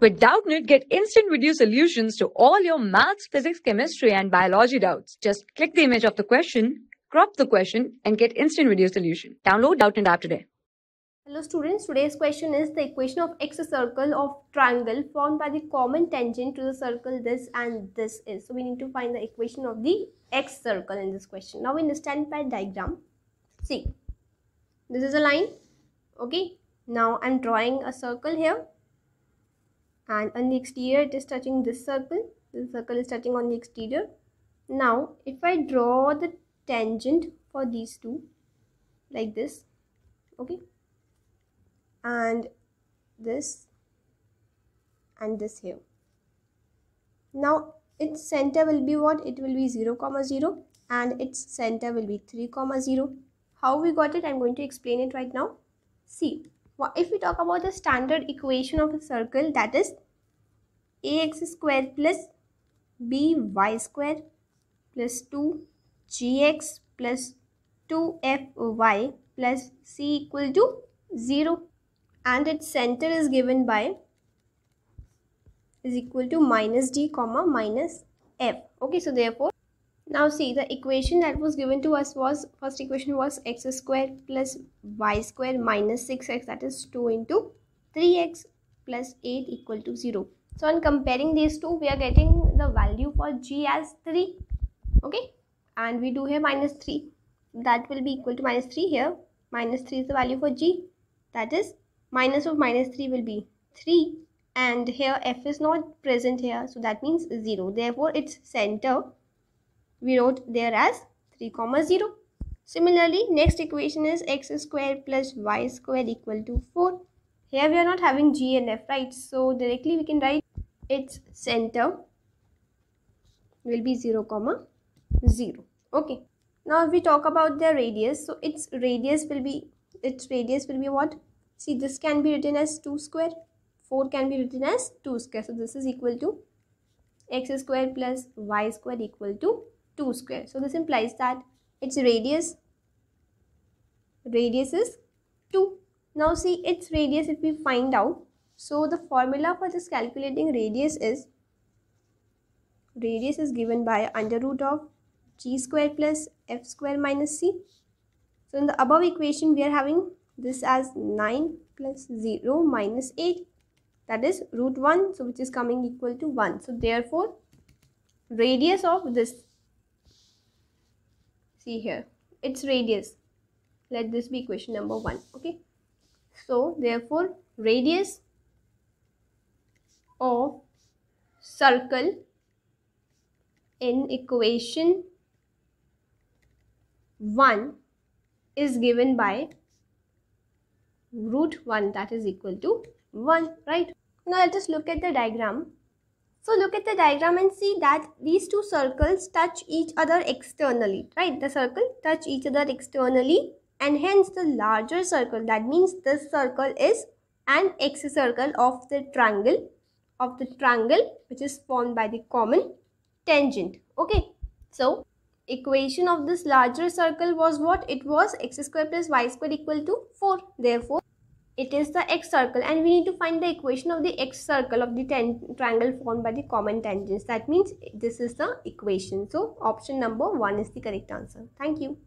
With Doubtnut, get instant video solutions to all your maths, physics, chemistry, and biology doubts. Just click the image of the question, crop the question, and get instant video solution. Download Doubtnut app today. Hello students, today's question is the equation of ex-circle of triangle formed by the common tangent to the circle this and this is. So we need to find the equation of the ex-circle in this question. Now we understand by diagram. See, this is a line. Okay, now I'm drawing a circle here and on the exterior it is touching this circle. The circle is touching on the exterior. Now if I draw the tangent for these two like this okay and this and this here. Now its center will be what? It will be 0 comma 0 and its center will be 3 comma 0 how we got it? I'm going to explain it right now. See if we talk about the standard equation of a circle that is ax square plus by square plus 2 gx plus 2fy plus c equal to 0 and its center is given by is equal to minus d comma minus f okay so therefore now see the equation that was given to us was first equation was x square plus y square minus 6x that is 2 into 3x plus 8 equal to 0. So on comparing these two. We are getting the value for g as 3 okay? And we do here minus 3 that will be equal to minus 3 here. Minus 3 is the value for g. That is minus of minus 3 will be 3 and here f is not present here. So that means 0 therefore its center. We wrote there as 3 comma 0 similarly next equation is x square plus y square equal to 4 here we are not having g and f right? So directly we can write its center will be 0 comma 0 okay now if we talk about the radius so its radius will be its radius will be what see this can be written as 2 square 4 can be written as 2 square so this is equal to x square plus y square equal to 2 square. So this implies that its radius radius is 2. Now see its radius if we find out. So the formula for this calculating radius is radius is given by under root of g square plus f square minus c. So in the above equation we are having this as 9 plus 0 minus 8 that is root 1 so which is coming equal to 1. So therefore radius of this see here its radius let this be equation number one okay so therefore radius of circle in equation 1 is given by root 1 that is equal to 1 right now let us look at the diagram so look at the diagram and see that these two circles touch each other externally, right? The circle touch each other externally and hence the larger circle, that means this circle is an x circle of the triangle, of the triangle which is formed by the common tangent, okay? So equation of this larger circle was what? It was x square plus y square equal to 4. Therefore, it is the ex-circle and we need to find the equation of the ex-circle of the triangle formed by the common tangents. That means this is the equation. So option number 1 is the correct answer. Thank you.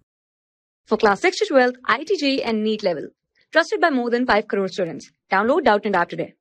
For class 6 to 12, IIT JEE and NEET level. Trusted by more than 5 crore students. Download Doubtnut App today.